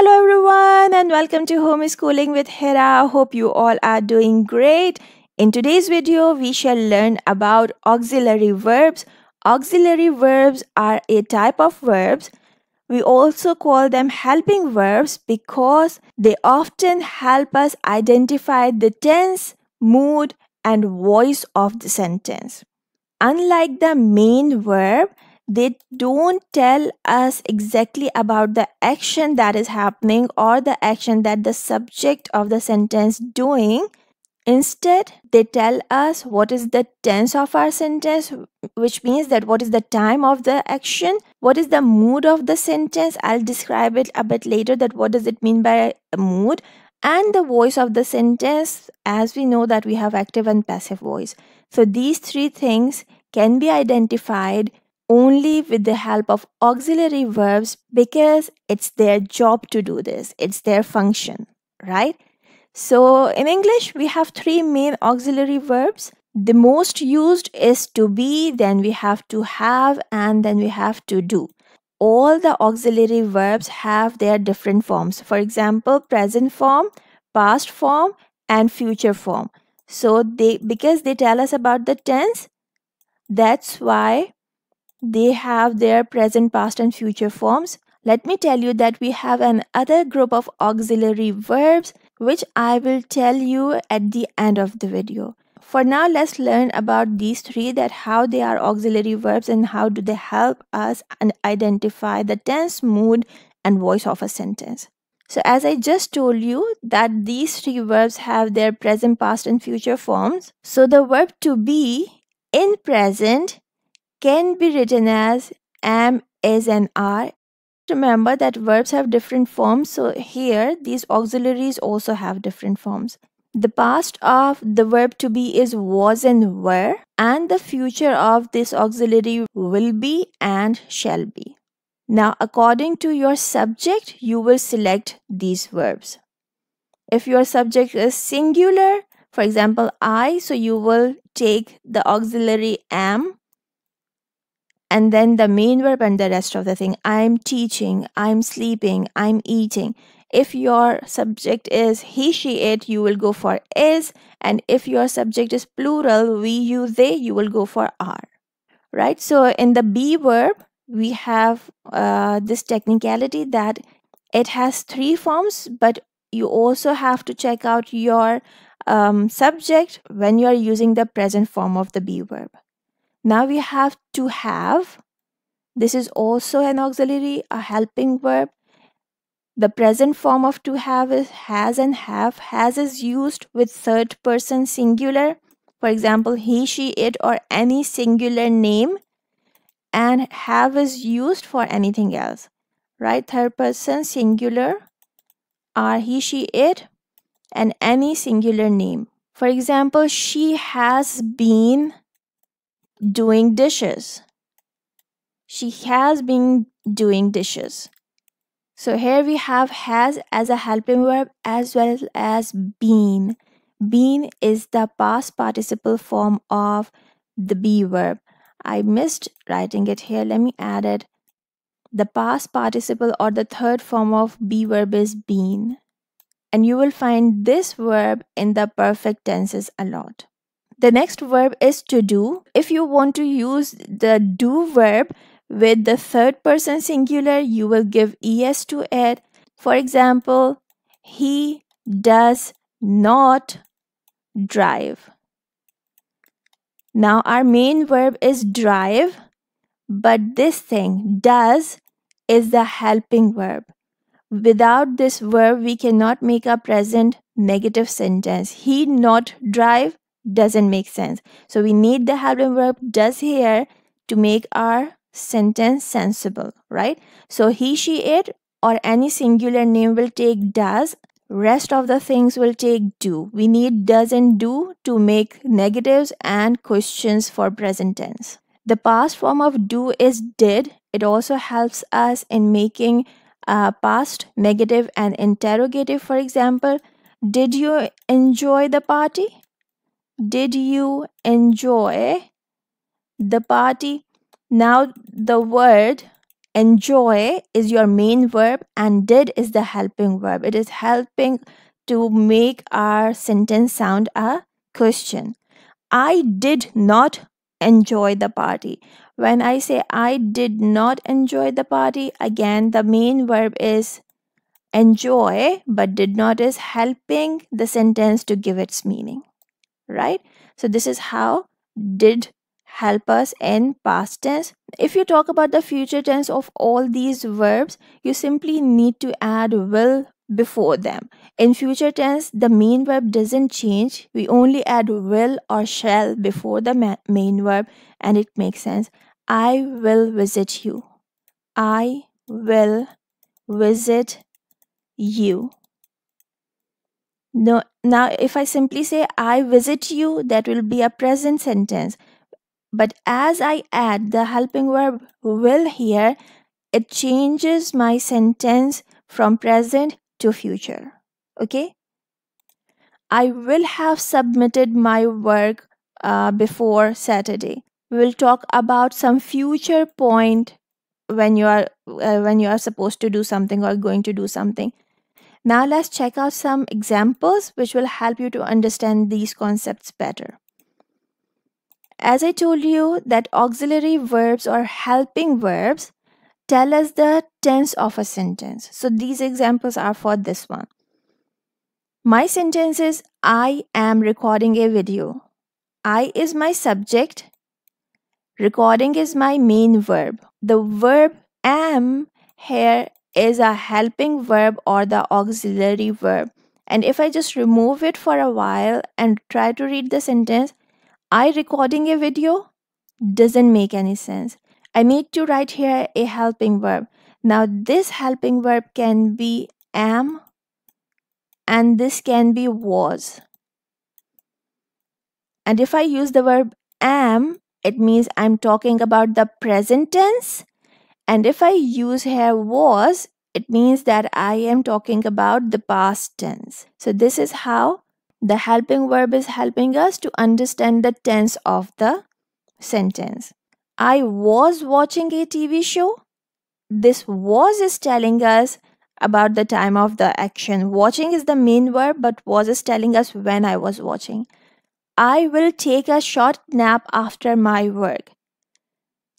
Hello everyone and welcome to Homeschooling with Hira. Hope you all are doing great. In today's video, we shall learn about auxiliary verbs. Auxiliary verbs are a type of verbs. We also call them helping verbs because they often help us identify the tense, mood, and voice of the sentence. Unlike the main verb, they don't tell us exactly about the action that is happening or the action that the subject of the sentence doing. Instead they tell us what is the tense of our sentence which means that what is the time of the action what is the mood of the sentence. I'll describe it a bit later that what does it mean by mood and the voice of the sentence. As we know that we have active and passive voice. So these three things can be identified only with the help of auxiliary verbs because it's their job to do this, it's their function, right? So in English, we have three main auxiliary verbs. The most used is to be, then we have to have, and then we have to do. All the auxiliary verbs have their different forms. For example, present form, past form, and future form. So they because they tell us about the tense, that's why they have their present, past, and future forms. Let me tell you that we have another group of auxiliary verbs which I will tell you at the end of the video. For now, let's learn about these three that how they are auxiliary verbs and how do they help us and identify the tense, mood, and voice of a sentence. So as I just told you that these three verbs have their present, past, and future forms. So the verb to be in present can be written as am, is, and are. Remember that verbs have different forms, so here these auxiliaries also have different forms. The past of the verb to be is was and were, and the future of this auxiliary will be and shall be. Now, according to your subject, you will select these verbs. If your subject is singular, for example, I, so you will take the auxiliary am and then the main verb and the rest of the thing. I'm teaching, I'm sleeping, I'm eating. If your subject is he, she, it, you will go for is. And if your subject is plural, we, you, they, you will go for are. Right? So in the be verb, we have uh, this technicality that it has three forms, but you also have to check out your um, subject when you are using the present form of the be verb. Now we have to have. This is also an auxiliary, a helping verb. The present form of to have is has and have. Has is used with third person singular. For example, he, she, it, or any singular name. And have is used for anything else. Right? Third person singular are he, she, it, and any singular name. For example, she has been doing dishes. She has been doing dishes. So here we have has as a helping verb as well as been. Been is the past participle form of the be verb. I missed writing it here. Let me add it. The past participle or the third form of be verb is been. And you will find this verb in the perfect tenses a lot. The next verb is to do. If you want to use the do verb with the third person singular, you will give es to it. For example, he does not drive. Now, our main verb is drive, but this thing, does, is the helping verb. Without this verb, we cannot make a present negative sentence. He not drive doesn't make sense. So we need the helping verb does here to make our sentence sensible, right? So he, she, it, or any singular name will take does. Rest of the things will take do. We need does and do to make negatives and questions for present tense. The past form of do is did. It also helps us in making uh, past negative and interrogative. For example, did you enjoy the party? Did you enjoy the party? Now, the word enjoy is your main verb and did is the helping verb. It is helping to make our sentence sound a question. I did not enjoy the party. When I say I did not enjoy the party, again the main verb is enjoy, but did not is helping the sentence to give its meaning. Right? So this is how did help us in past tense. If you talk about the future tense of all these verbs, you simply need to add will before them. In future tense, the main verb doesn't change. We only add will or shall before the main verb and it makes sense. I will visit you. I will visit you. No, now if I simply say I visit you, that will be a present sentence. But as I add the helping verb will here, it changes my sentence from present to future. Okay? I will have submitted my work uh, before Saturday. We will talk about some future point when you are uh, when you are supposed to do something or going to do something. Now let's check out some examples which will help you to understand these concepts better. As I told you that auxiliary verbs or helping verbs tell us the tense of a sentence. So these examples are for this one. My sentence is I am recording a video. I is my subject. Recording is my main verb. The verb am here is a helping verb or the auxiliary verb. And if I just remove it for a while and try to read the sentence, I recording a video doesn't make any sense. I need to write here a helping verb. Now this helping verb can be am and this can be was. And if I use the verb am, it means I'm talking about the present tense. And if I use here was, it means that I am talking about the past tense. So this is how the helping verb is helping us to understand the tense of the sentence. I was watching a TV show. This was is telling us about the time of the action. Watching is the main verb, but was is telling us when I was watching. I will take a short nap after my work.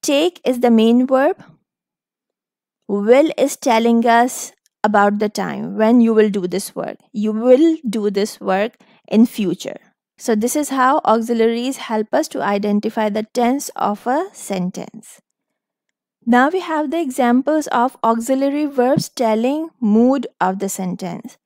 Take is the main verb. Will is telling us about the time when you will do this work. You will do this work in future. So this is how auxiliaries help us to identify the tense of a sentence. Now we have the examples of auxiliary verbs telling mood of the sentence.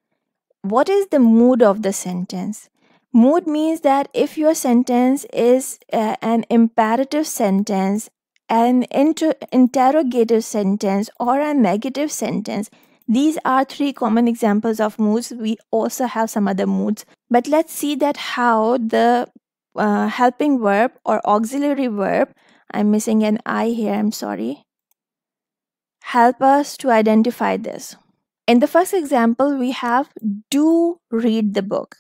What is the mood of the sentence? Mood means that if your sentence is uh, an imperative sentence, an inter- interrogative sentence, or a negative sentence, these are three common examples of moods. We also have some other moods. But let's see that how the uh, helping verb or auxiliary verb, I'm missing an I here, I'm sorry, help us to identify this. In the first example, we have do read the book.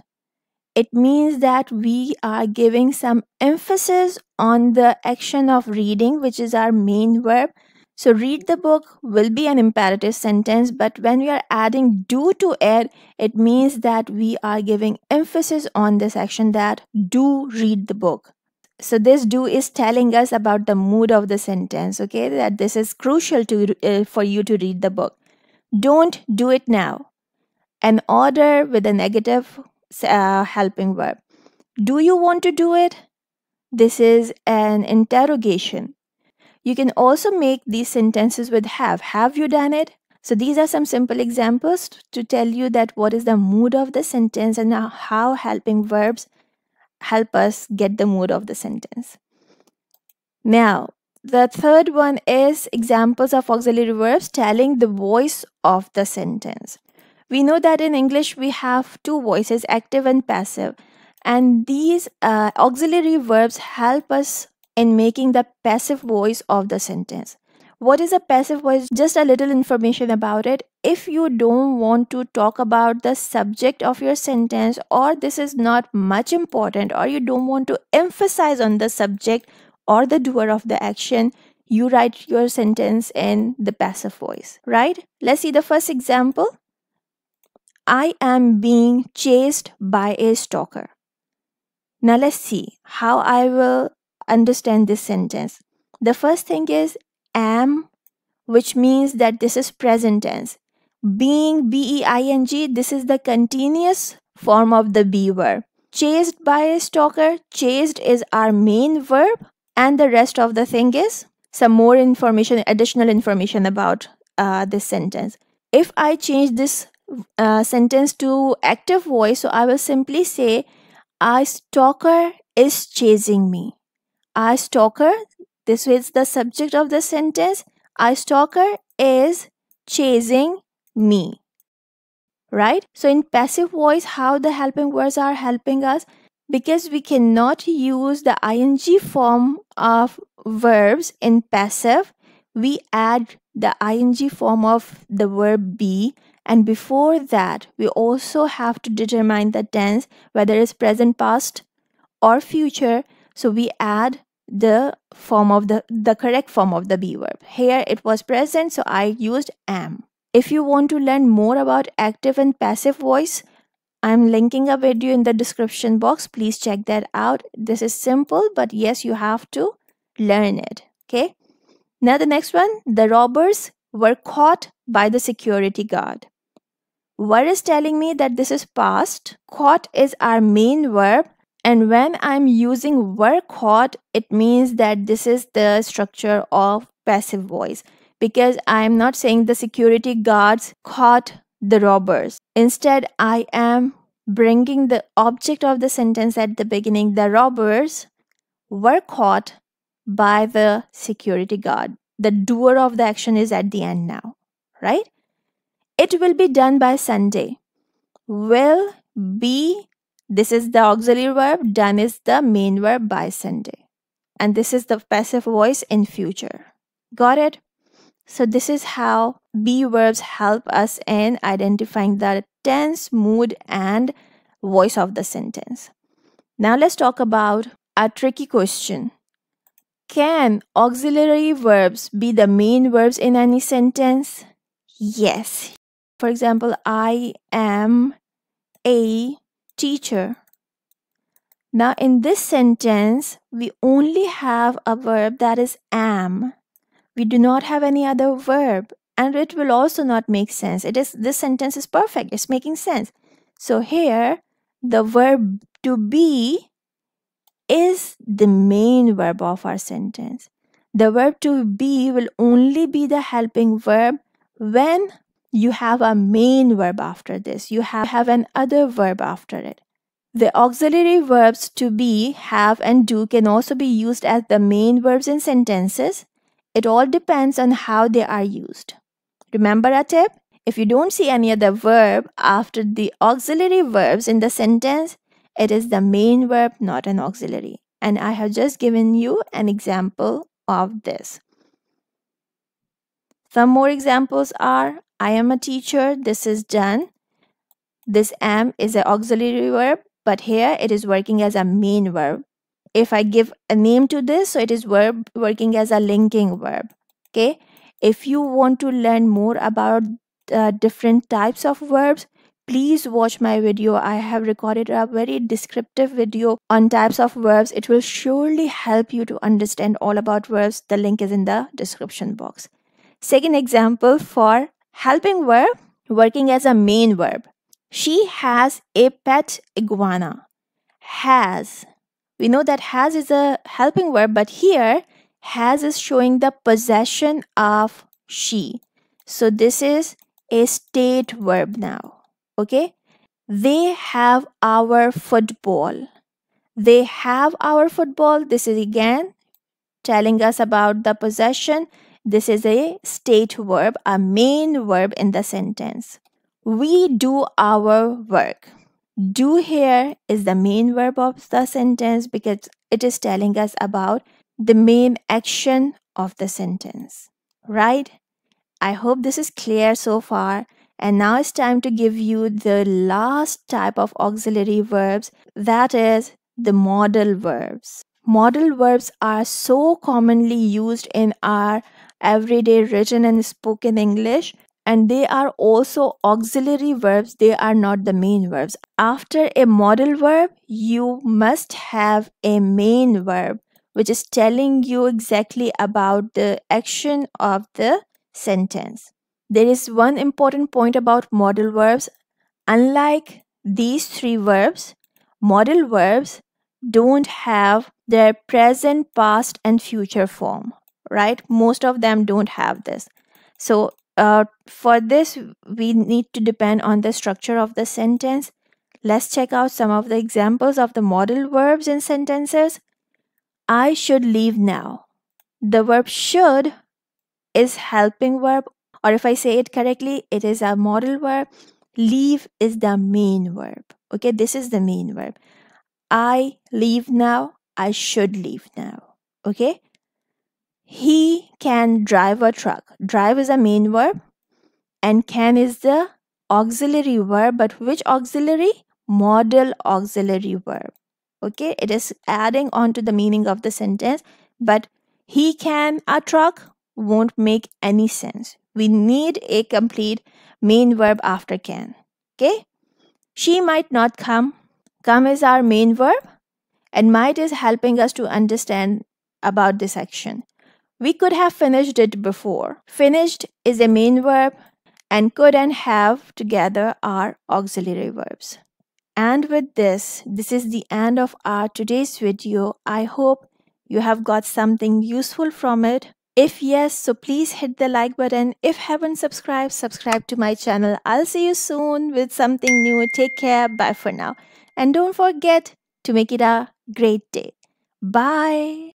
It means that we are giving some emphasis on the action of reading, which is our main verb, so read the book will be an imperative sentence, but when we are adding do to it, it means that we are giving emphasis on this action that do read the book. So this do is telling us about the mood of the sentence, okay? That this is crucial to uh, for you to read the book. Don't do it now. An order with a negative uh, helping verb. Do you want to do it? This is an interrogation. You can also make these sentences with have. Have you done it? So these are some simple examples to tell you that what is the mood of the sentence and how helping verbs help us get the mood of the sentence. Now, the third one is examples of auxiliary verbs telling the voice of the sentence. We know that in English we have two voices, active and passive. And these uh, auxiliary verbs help us in making the passive voice of the sentence. What is a passive voice? Just a little information about it. If you don't want to talk about the subject of your sentence, or this is not much important, or you don't want to emphasize on the subject or the doer of the action, you write your sentence in the passive voice, right? Let's see the first example. I am being chased by a stalker. Now let's see how I will understand this sentence. The first thing is am, which means that this is present tense. Being, B E I N G, this is the continuous form of the be verb. Chased by a stalker, chased is our main verb, and the rest of the thing is some more information, additional information about uh, this sentence. If I change this uh, sentence to active voice, so I will simply say, a stalker is chasing me. A stalker, this is the subject of the sentence. A stalker is chasing me. Right? So in passive voice, how the helping words are helping us? Because we cannot use the ing form of verbs in passive, we add the ing form of the verb be and before that we also have to determine the tense whether it's present past or future. So we add the form of the the correct form of the be verb. Here it was present so i used am. If you want to learn more about active and passive voice i'm linking a video in the description box. Please check that out. This is simple but yes you have to learn it okay? Now the next one the robbers were caught by the security guard were is telling me that this is past caught is our main verb and when i'm using were caught it means that this is the structure of passive voice because i'm not saying the security guards caught the robbers instead i am bringing the object of the sentence at the beginning the robbers were caught by the security guard. The doer of the action is at the end now, right? It will be done by Sunday. Will be, this is the auxiliary verb, done is the main verb by Sunday. And this is the passive voice in future. Got it? So this is how be verbs help us in identifying the tense, mood, and voice of the sentence. Now let's talk about a tricky question. Can auxiliary verbs be the main verbs in any sentence? Yes. For example, I am a teacher. Now, in this sentence, we only have a verb that is am. We do not have any other verb, and it will also not make sense. It is this sentence is perfect, it's making sense. So here, the verb to be is the main verb of our sentence. The verb to be will only be the helping verb when you have a main verb after this. You have, have an other verb after it. The auxiliary verbs to be, have, and do can also be used as the main verbs in sentences. It all depends on how they are used. Remember a tip? If you don't see any other verb after the auxiliary verbs in the sentence, it is the main verb, not an auxiliary. And I have just given you an example of this. Some more examples are I am a teacher, this is done. This am is an auxiliary verb, but here it is working as a main verb. If I give a name to this, so it is verb working as a linking verb. Okay. If you want to learn more about uh, different types of verbs, please watch my video. I have recorded a very descriptive video on types of verbs. It will surely help you to understand all about verbs. The link is in the description box. Second example for helping verb working as a main verb. She has a pet iguana. Has. We know that has is a helping verb, but here has is showing the possession of she. So this is a state verb now okay they have our football they have our football this is again telling us about the possession this is a state verb a main verb in the sentence. We do our work. Do here is the main verb of the sentence because it is telling us about the main action of the sentence. Right? I hope this is clear so far. And now it's time to give you the last type of auxiliary verbs that is the modal verbs. modal verbs are so commonly used in our everyday written and spoken English and they are also auxiliary verbs they are not the main verbs. After a modal verb you must have a main verb which is telling you exactly about the action of the sentence. There is one important point about modal verbs. Unlike these three verbs modal verbs don't have their present past and future form right? Most of them don't have this. So uh, for this we need to depend on the structure of the sentence. Let's check out some of the examples of the modal verbs in sentences. I should leave now. The verb should is helping verb or if i say it correctly it is a modal verb. Leave is the main verb. Okay this is the main verb. I leave now. I should leave now. Okay? He can drive a truck. Drive is a main verb and can is the auxiliary verb. But which auxiliary? Modal auxiliary verb. Okay? It is adding on to the meaning of the sentence. But he can a truck won't make any sense. We need a complete main verb after can. Okay? She might not come. Come is our main verb and might is helping us to understand about this action. We could have finished it before. Finished is a main verb and could and have together are auxiliary verbs. And with this, this is the end of our today's video. I hope you have got something useful from it. If yes, so please hit the like button. If haven't subscribed, subscribe to my channel. I'll see you soon with something new. Take care. Bye for now. And don't forget to make it a great day. Bye.